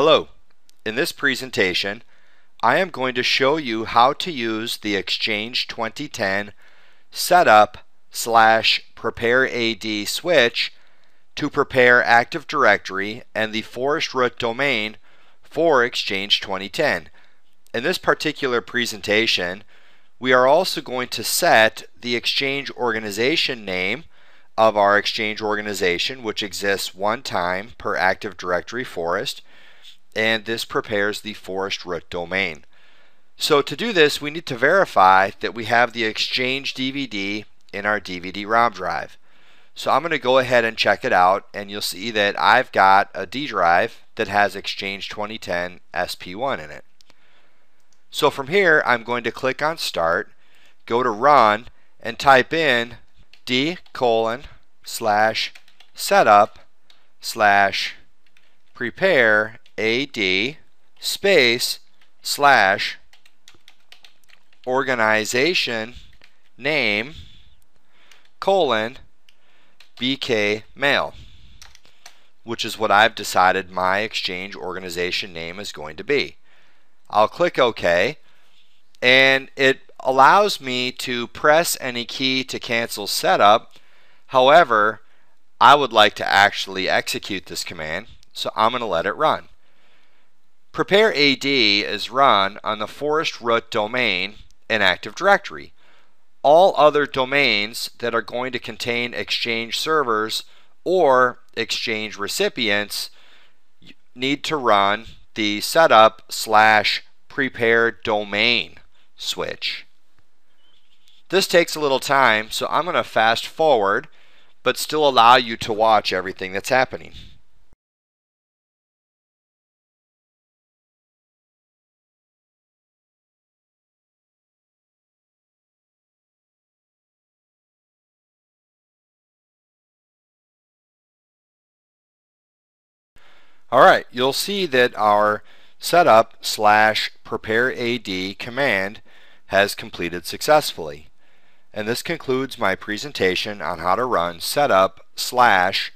Hello. In this presentation, I am going to show you how to use the Exchange 2010 setup slash prepare AD switch to prepare Active Directory and the forest root domain for Exchange 2010. In this particular presentation, we are also going to set the Exchange organization name of our Exchange organization, which exists one time per Active Directory forest, and this prepares the forest root domain. So to do this, we need to verify that we have the Exchange DVD in our DVD-ROM drive. So I'm going to go ahead and check it out, and you'll see that I've got a D drive that has Exchange 2010 SP1 in it. So from here, I'm going to click on Start, go to Run, and type in D colon slash setup slash prepare AD space slash organization name colon BK mail which is what I've decided my exchange organization name is going to be. I'll click OK and it allows me to press any key to cancel setup. However, I would like to actually execute this command, so I'm going to let it run. Prepare AD is run on the forest root domain in Active Directory. All other domains that are going to contain Exchange servers or Exchange recipients need to run the setup slash prepare domain switch. This takes a little time, so I'm going to fast forward, but still allow you to watch everything that's happening. Alright, you'll see that our setup slash prepare AD command has completed successfully. And this concludes my presentation on how to run setup slash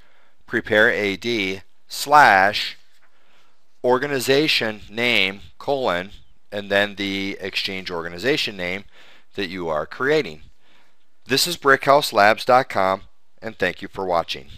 prepare AD slash organization name colon and then the exchange organization name that you are creating. This is brickhouselabs.com and thank you for watching.